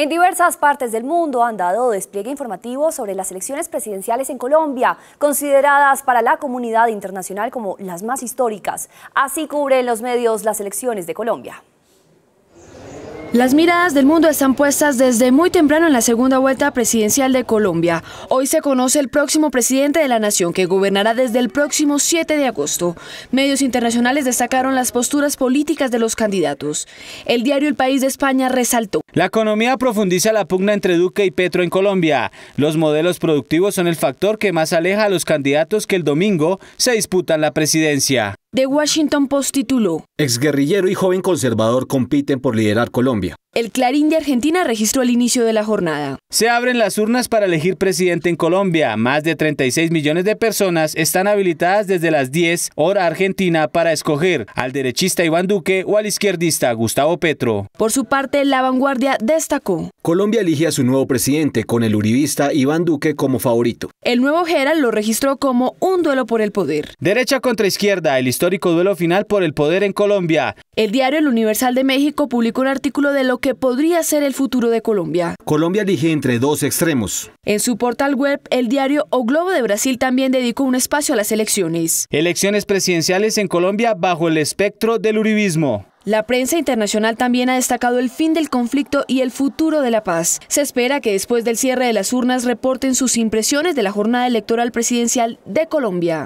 En diversas partes del mundo han dado despliegue informativo sobre las elecciones presidenciales en Colombia, consideradas para la comunidad internacional como las más históricas. Así cubren los medios las elecciones de Colombia. Las miradas del mundo están puestas desde muy temprano en la segunda vuelta presidencial de Colombia. Hoy se conoce el próximo presidente de la nación que gobernará desde el próximo 7 de agosto. Medios internacionales destacaron las posturas políticas de los candidatos. El diario El País de España resaltó. La economía profundiza la pugna entre Duque y Petro en Colombia. Los modelos productivos son el factor que más aleja a los candidatos que el domingo se disputan la presidencia. The Washington Post tituló Exguerrillero y joven conservador compiten por liderar Colombia. El Clarín de Argentina registró el inicio de la jornada. Se abren las urnas para elegir presidente en Colombia. Más de 36 millones de personas están habilitadas desde las 10 hora argentina para escoger al derechista Iván Duque o al izquierdista Gustavo Petro. Por su parte, la vanguardia destacó. Colombia elige a su nuevo presidente con el uribista Iván Duque como favorito. El nuevo Gerald lo registró como un duelo por el poder. Derecha contra izquierda, el histórico duelo final por el poder en Colombia. El diario El Universal de México publicó un artículo de lo que podría ser el futuro de Colombia. Colombia elige entre dos extremos. En su portal web, el diario O Globo de Brasil también dedicó un espacio a las elecciones. Elecciones presidenciales en Colombia bajo el espectro del uribismo. La prensa internacional también ha destacado el fin del conflicto y el futuro de la paz. Se espera que después del cierre de las urnas reporten sus impresiones de la jornada electoral presidencial de Colombia.